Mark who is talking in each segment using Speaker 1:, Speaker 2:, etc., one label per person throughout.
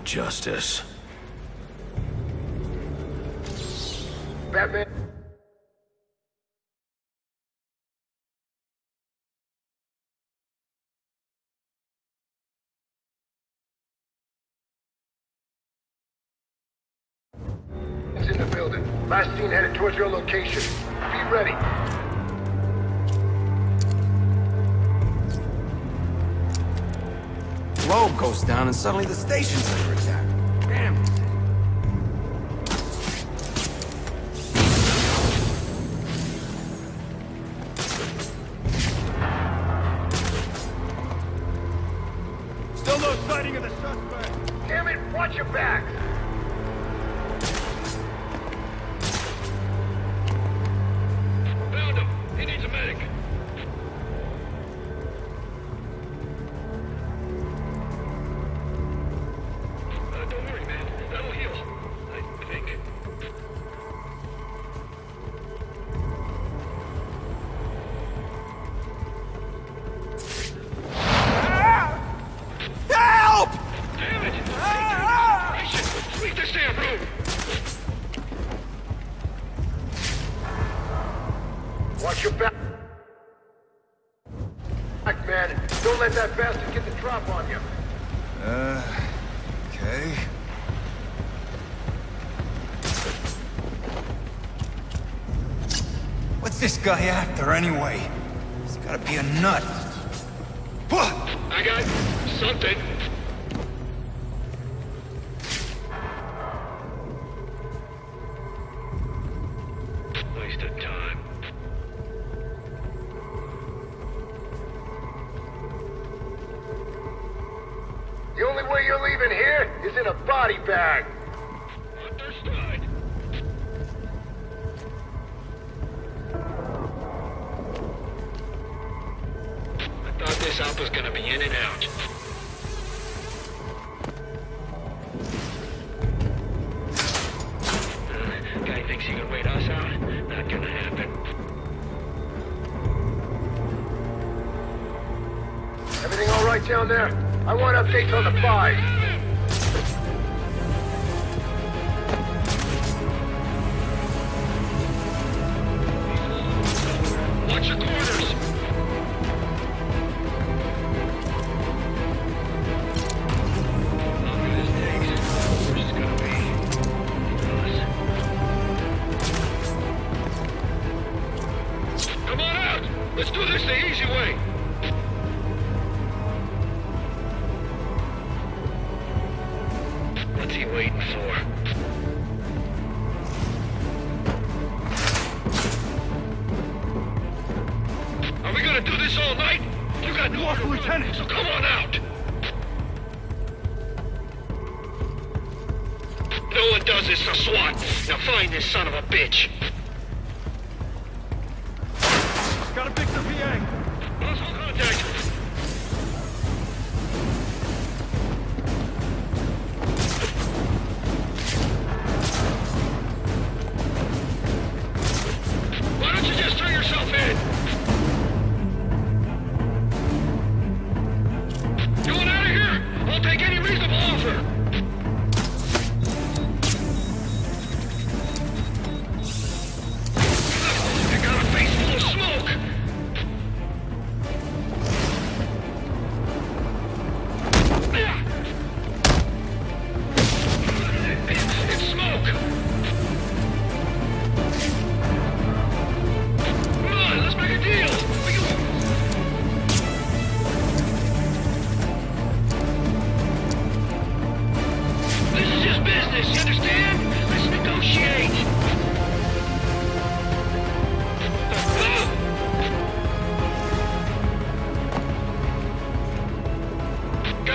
Speaker 1: justice.
Speaker 2: Batman. It's in the building. Last seen headed towards your location. Be ready.
Speaker 3: Loeb goes down and suddenly the station's under attack. Damn.
Speaker 4: Still no sighting of the suspect.
Speaker 2: Damn it, watch your back.
Speaker 4: This
Speaker 3: guy after, anyway? He's gotta be a nut. What?
Speaker 4: I got something. Waste of time.
Speaker 2: The only way you're leaving here is in a body bag.
Speaker 4: Was gonna be in and out. Uh, guy thinks he can wait us out? Not gonna happen.
Speaker 2: Everything all right down there? I want updates on the five.
Speaker 4: Do this the easy way! What's he waiting for? Are we gonna do this all night? You got no other lieutenant, so come on out! No one does this to SWAT. Now find this son of a bitch.
Speaker 5: Gotta fix the PA.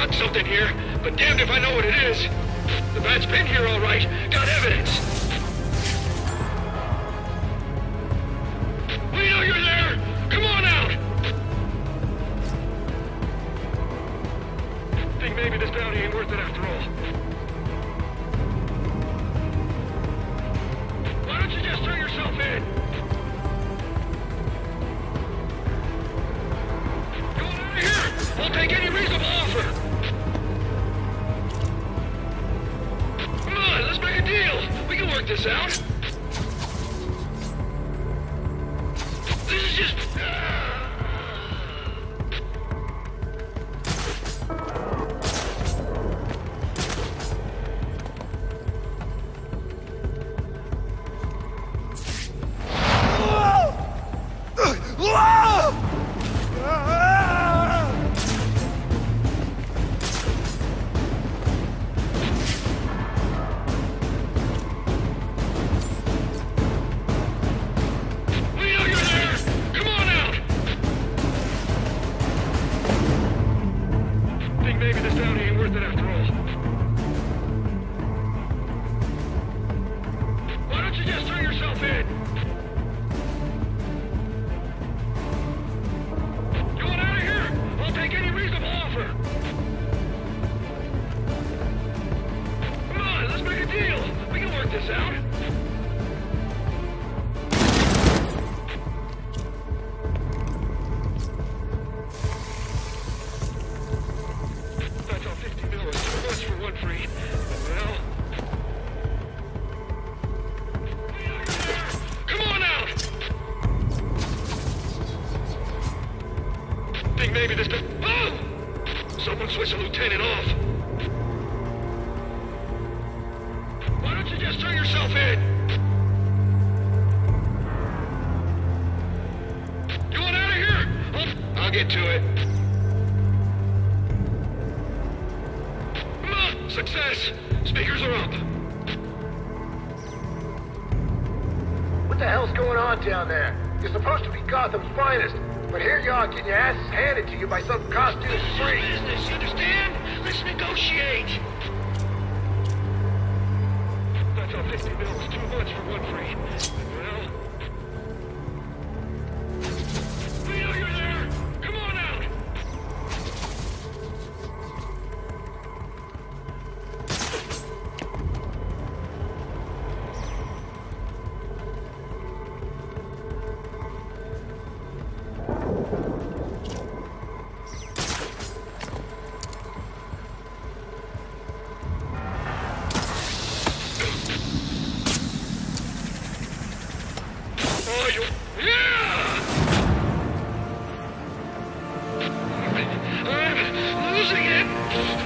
Speaker 4: Got something here, but damned if I know what it is. The bat's been here all right. Got evidence. We know you're there. Come on out. Think maybe this bounty ain't worth it after all. Why don't you just turn yourself in? Going out of here. I'll take any reasonable out? good. Maybe this... Oh! Someone switch the lieutenant off. Why don't you just turn yourself in? You want out of here? I'll, I'll get to it. Ah, success! Speakers are up.
Speaker 2: What the hell's going on down there? You're supposed to be Gotham's finest, but here you are getting your asses handed to you by some costume freak.
Speaker 4: Business, you understand? Let's negotiate. I thought 50 mil too much for one free. Losing it!